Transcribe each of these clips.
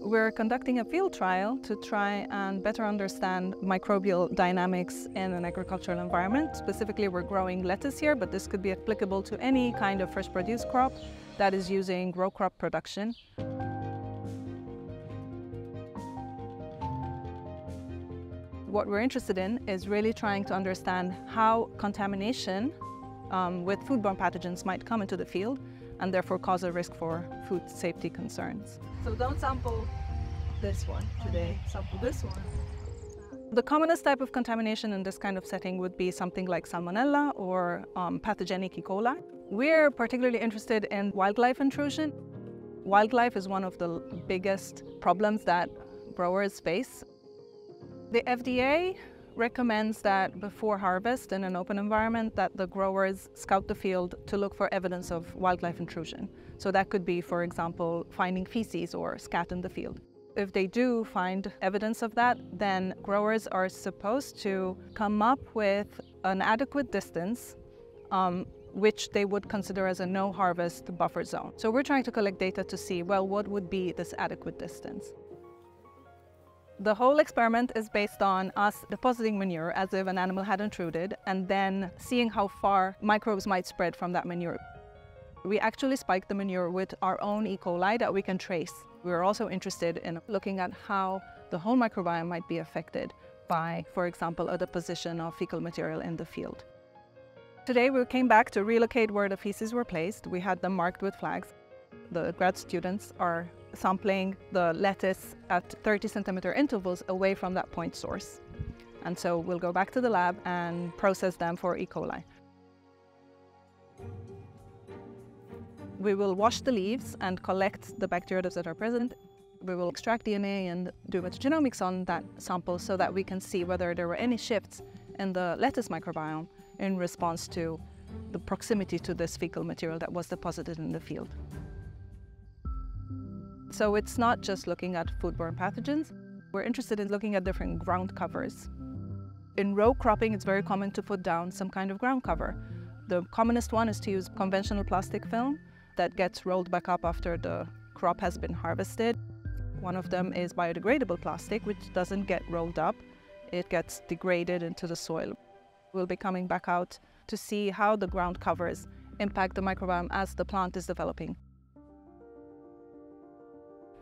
We're conducting a field trial to try and better understand microbial dynamics in an agricultural environment. Specifically, we're growing lettuce here, but this could be applicable to any kind of fresh produce crop that is using row crop production. What we're interested in is really trying to understand how contamination um, with foodborne pathogens might come into the field and therefore cause a risk for food safety concerns. So don't sample this one today, sample this one. The commonest type of contamination in this kind of setting would be something like Salmonella or um, pathogenic E. coli. We're particularly interested in wildlife intrusion. Wildlife is one of the biggest problems that growers face. The FDA recommends that before harvest in an open environment that the growers scout the field to look for evidence of wildlife intrusion. So that could be, for example, finding feces or scat in the field. If they do find evidence of that, then growers are supposed to come up with an adequate distance um, which they would consider as a no harvest buffer zone. So we're trying to collect data to see, well, what would be this adequate distance? The whole experiment is based on us depositing manure as if an animal had intruded and then seeing how far microbes might spread from that manure. We actually spike the manure with our own E. coli that we can trace. We are also interested in looking at how the whole microbiome might be affected by, for example, a deposition of fecal material in the field. Today we came back to relocate where the feces were placed. We had them marked with flags. The grad students are sampling the lettuce at 30 centimeter intervals away from that point source. And so we'll go back to the lab and process them for E. coli. We will wash the leaves and collect the bacteria that are present. We will extract DNA and do metagenomics on that sample so that we can see whether there were any shifts in the lettuce microbiome in response to the proximity to this fecal material that was deposited in the field. So it's not just looking at foodborne pathogens. We're interested in looking at different ground covers. In row cropping, it's very common to put down some kind of ground cover. The commonest one is to use conventional plastic film that gets rolled back up after the crop has been harvested. One of them is biodegradable plastic, which doesn't get rolled up. It gets degraded into the soil. We'll be coming back out to see how the ground covers impact the microbiome as the plant is developing.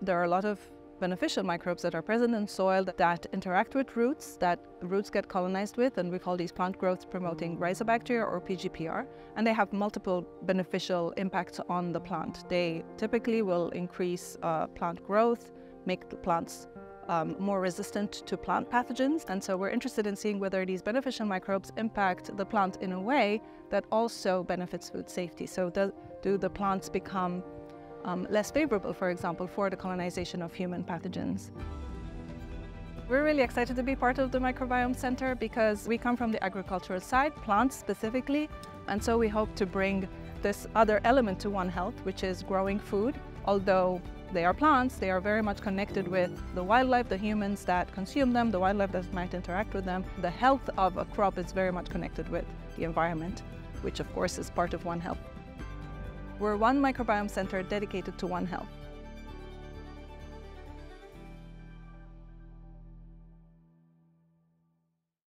There are a lot of beneficial microbes that are present in soil that interact with roots, that roots get colonized with, and we call these plant growth promoting rhizobacteria or PGPR, and they have multiple beneficial impacts on the plant. They typically will increase uh, plant growth, make the plants um, more resistant to plant pathogens, and so we're interested in seeing whether these beneficial microbes impact the plant in a way that also benefits food safety. So do, do the plants become um, less favorable, for example, for the colonization of human pathogens. We're really excited to be part of the Microbiome Center because we come from the agricultural side, plants specifically, and so we hope to bring this other element to One Health, which is growing food. Although they are plants, they are very much connected with the wildlife, the humans that consume them, the wildlife that might interact with them. The health of a crop is very much connected with the environment, which of course is part of One Health. We're one microbiome center dedicated to One Health.